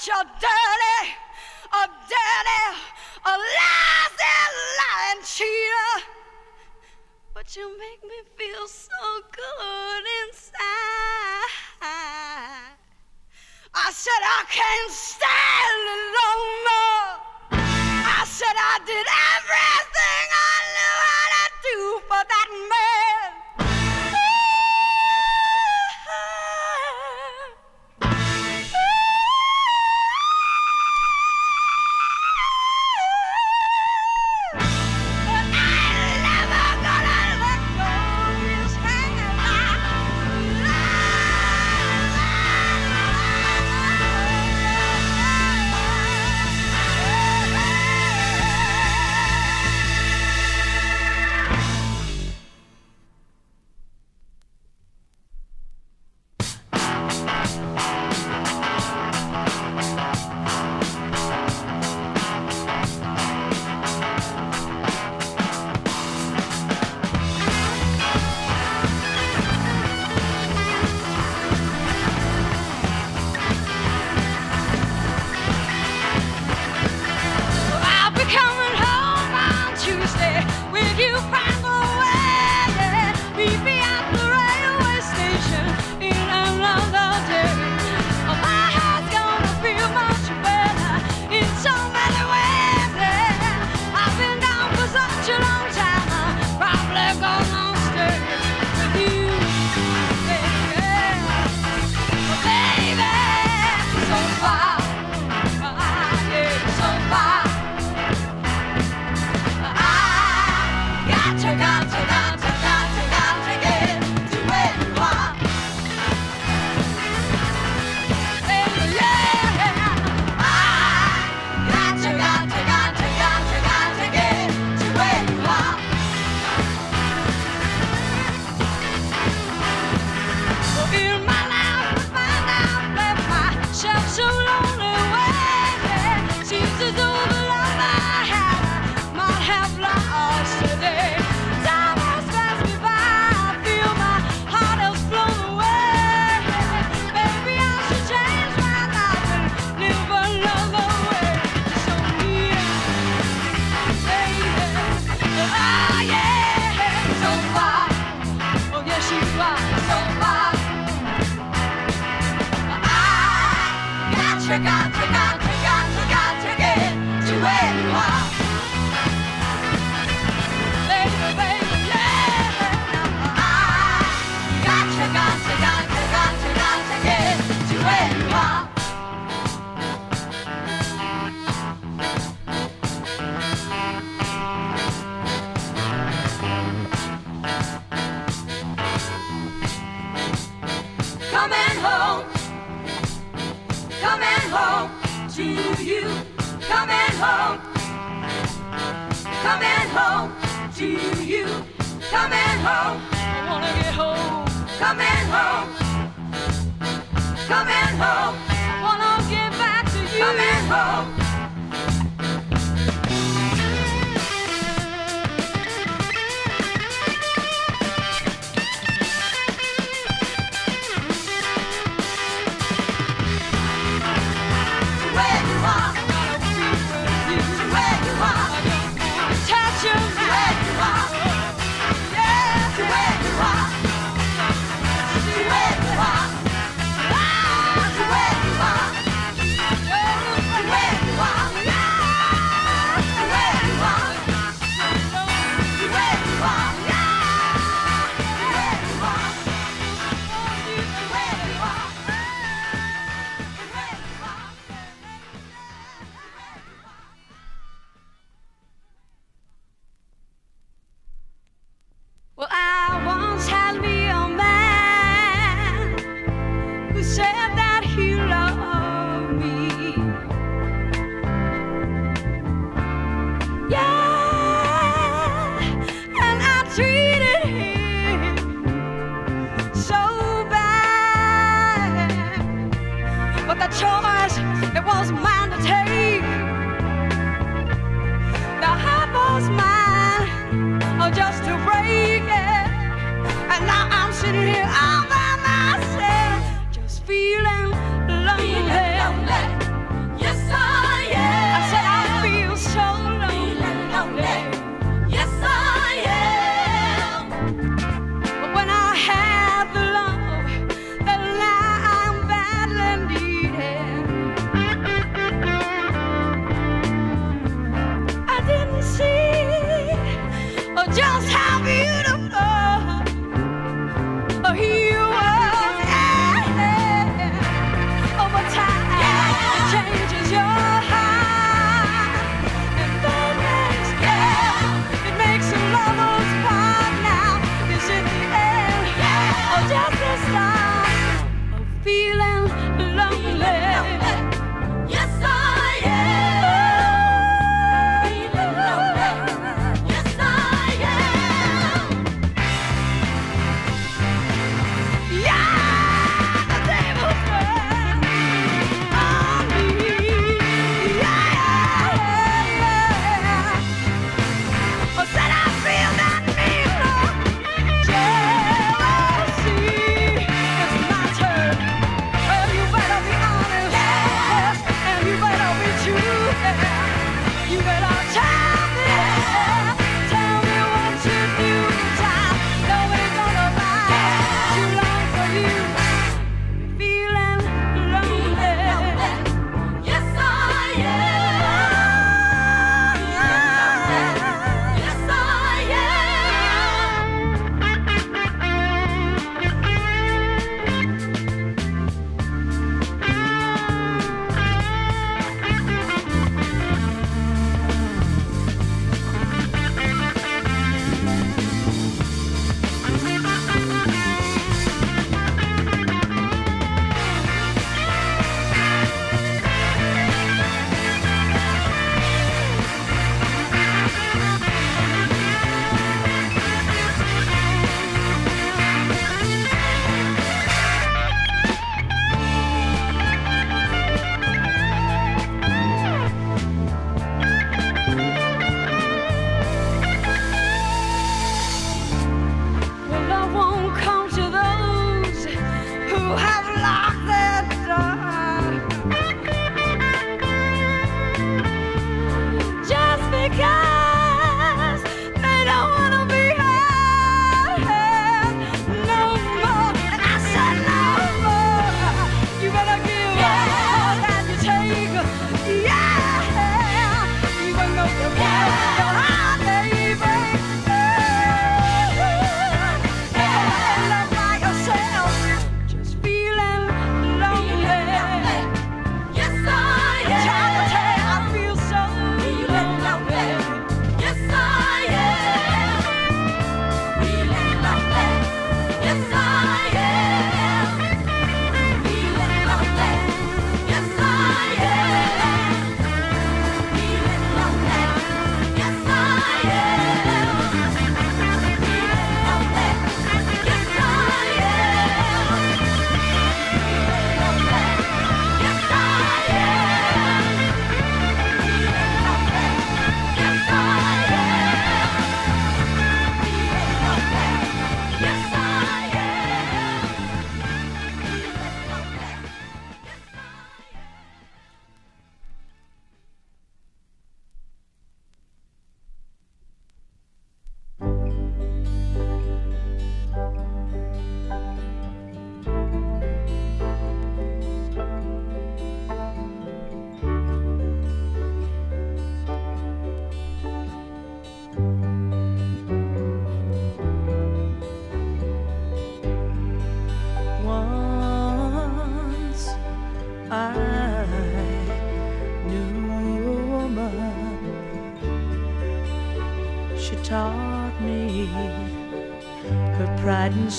about your dirty, a dirty, a lousy, lying cheater. But you make me feel so good inside. I said I can't Oh.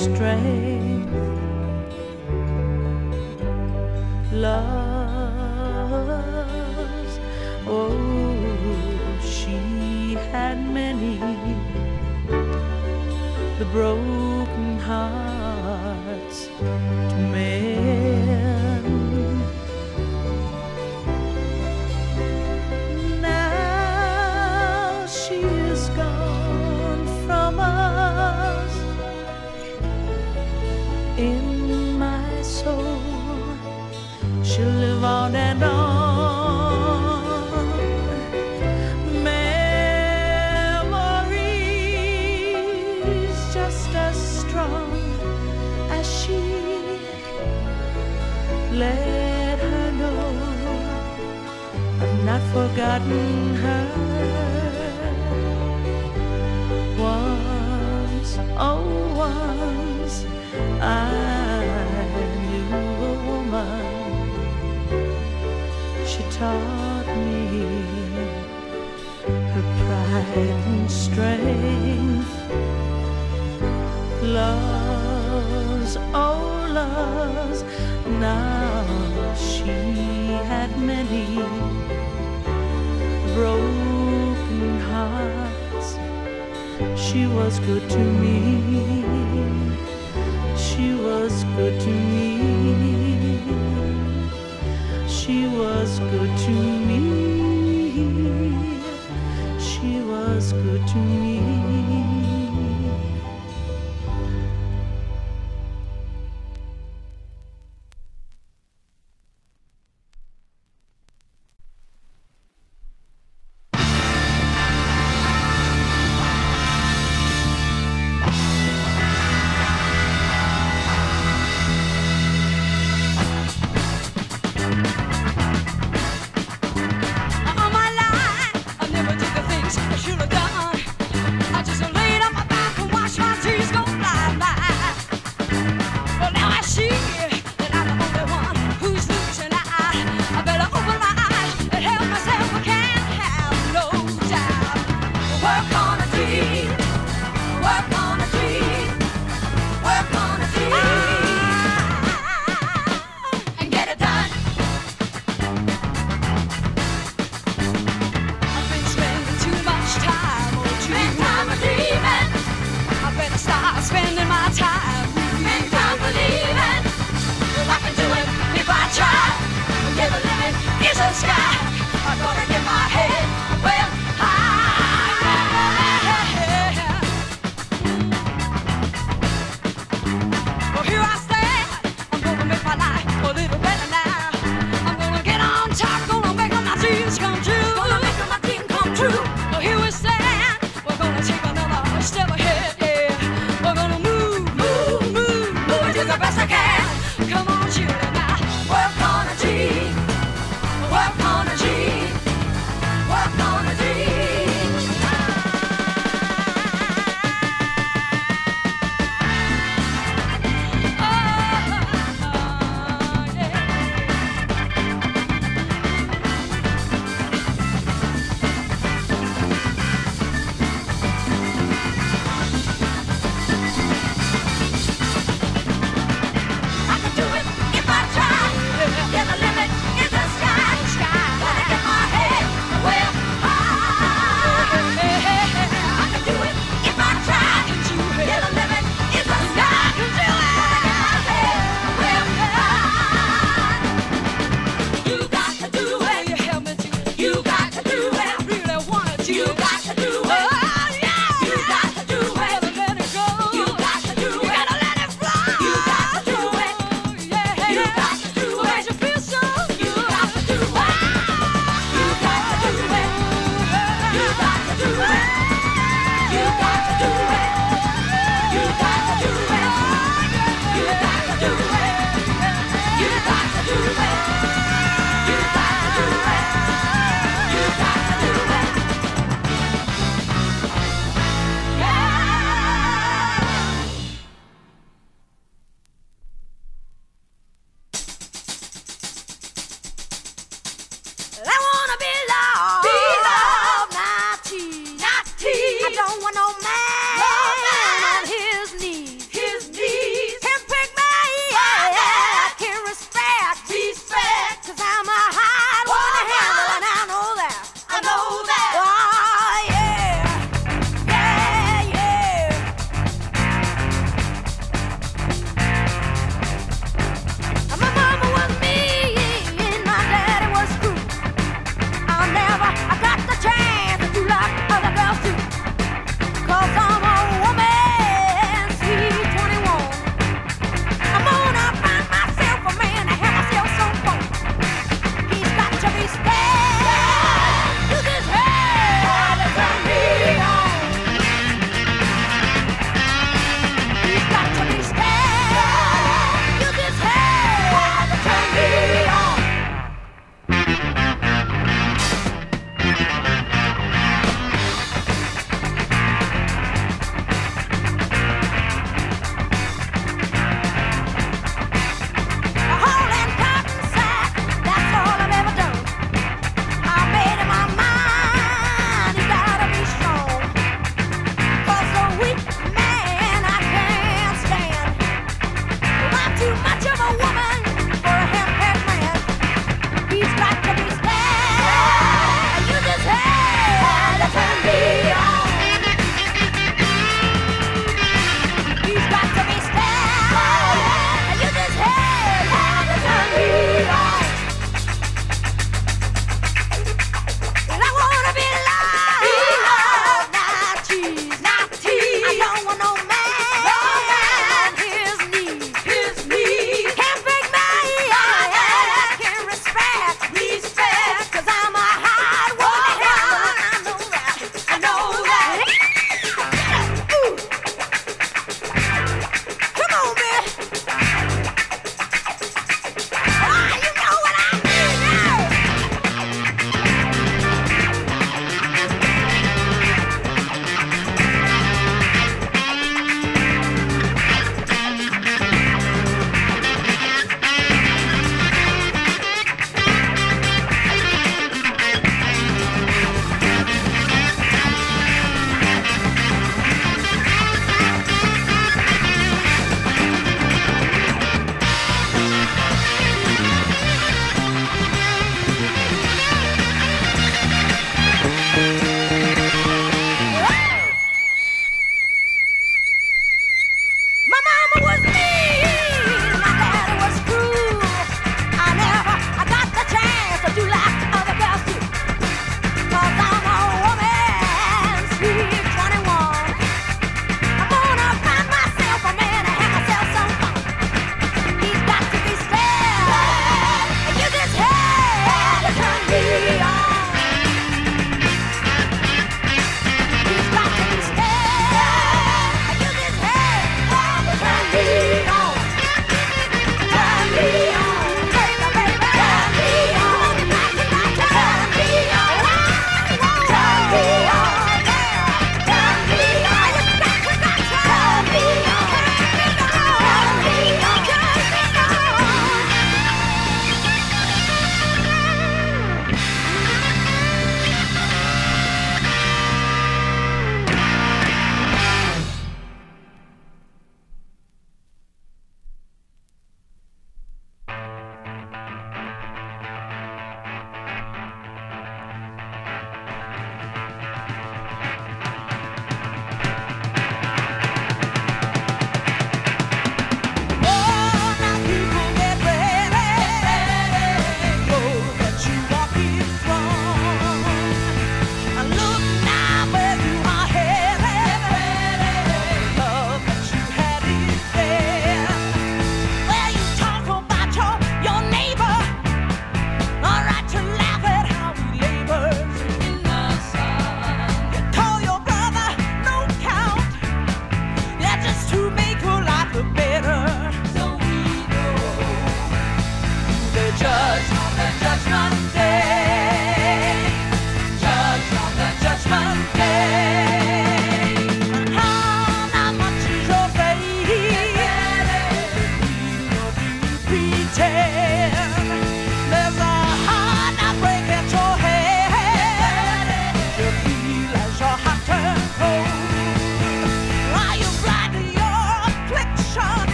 astray. let her know I've not forgotten her. Once, oh, once I knew a woman. She taught me her pride and strength. Love's, oh, love's now she had many broken hearts. She was good to me. She was good to me. She was good to me. She was good to me.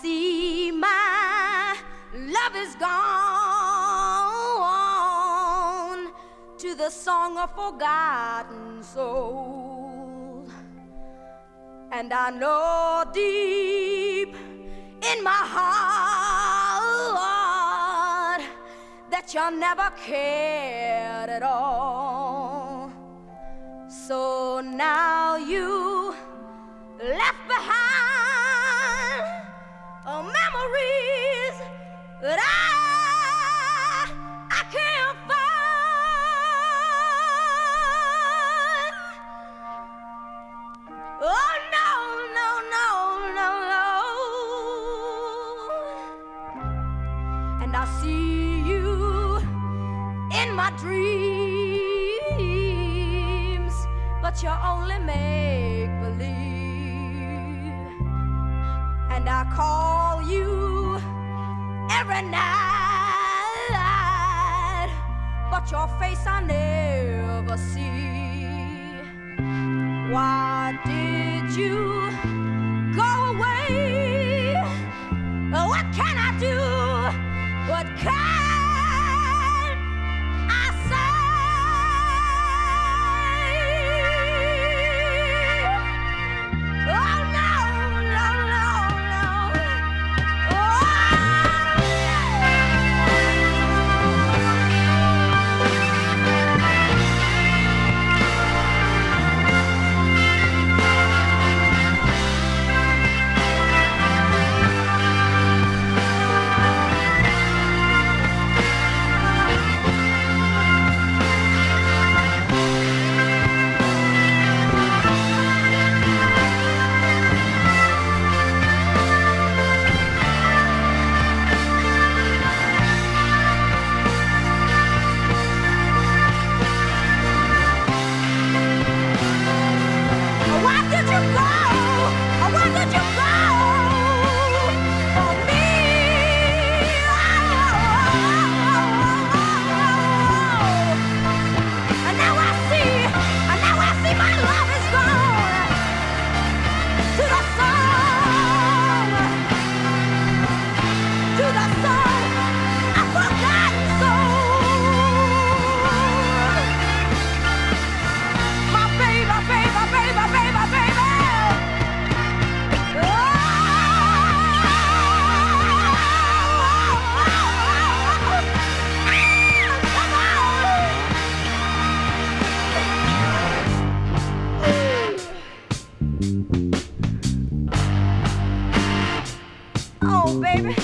See my love is gone to the song of forgotten soul. And I know deep in my heart that you never cared at all. So now you left behind uh, memories that I I can't find. Oh no, no, no, no, no. And I see you in my dreams, but you're only make believe. And I call every night, but your face I never see. Why did you go away? What can I do? Oh, baby.